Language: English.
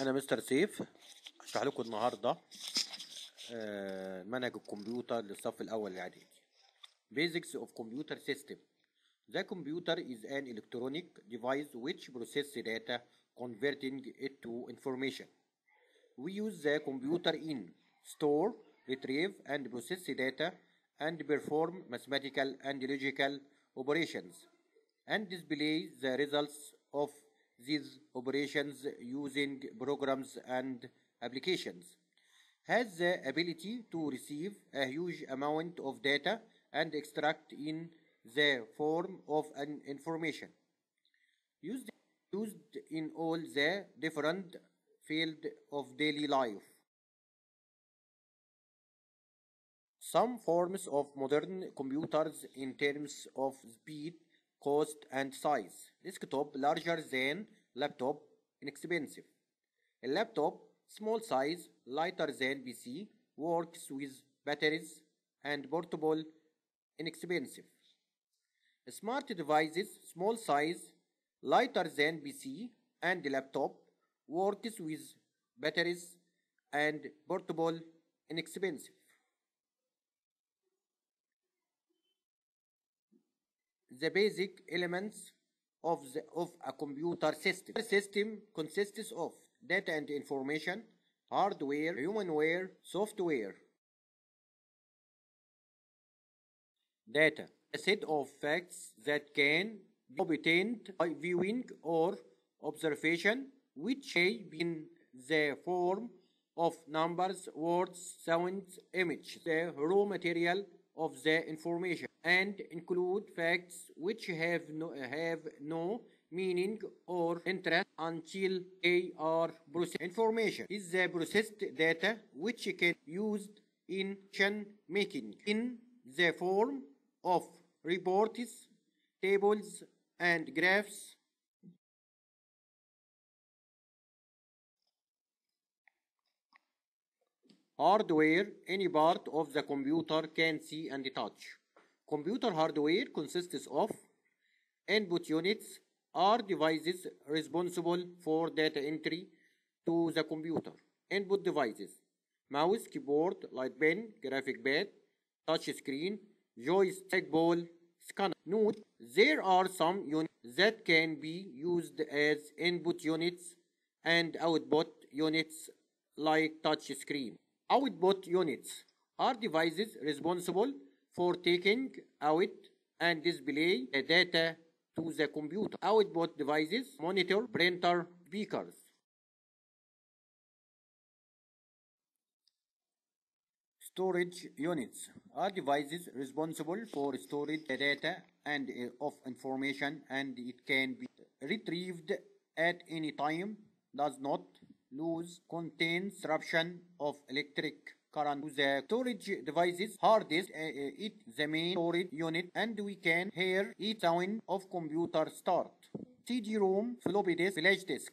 أنا مستر سيف هشرح لكم النهارده آه، منهج الكمبيوتر للصف الأول الاعدادي Basics of Computer System The computer is an electronic device which processes data converting it to information. We use the computer in store, retrieve and process data and perform mathematical and logical operations and display the results of these operations using programs and applications. Has the ability to receive a huge amount of data and extract in the form of an information. Used, used in all the different field of daily life. Some forms of modern computers in terms of speed, cost, and size. Desktop larger than laptop, inexpensive. A laptop, small size, lighter than PC, works with batteries and portable, inexpensive. Smart devices, small size, lighter than PC and laptop, works with batteries and portable, inexpensive. The basic elements of, the, of a computer system. The system consists of data and information, hardware, humanware, software. Data, a set of facts that can be obtained by viewing or observation, which may be in the form of numbers, words, sounds, image, the raw material of the information and include facts which have no, have no meaning or interest until they are processed. Information is the processed data which can be used in decision making in the form of reports, tables, and graphs. Hardware, any part of the computer can see and touch. Computer hardware consists of input units are devices responsible for data entry to the computer. Input devices mouse, keyboard, light pen, graphic pad, touch screen, joystick ball, scanner. Note, there are some units that can be used as input units and output units like touch screen. Output units are devices responsible for taking out and display the data to the computer. Output devices, monitor, printer, speakers. Storage units are devices responsible for storing the data and uh, of information and it can be retrieved at any time, does not lose, contains disruption of electric current. To the storage devices hard disk uh, it the main storage unit and we can hear each sound of computer start. Cd-rom floppy disk flash disk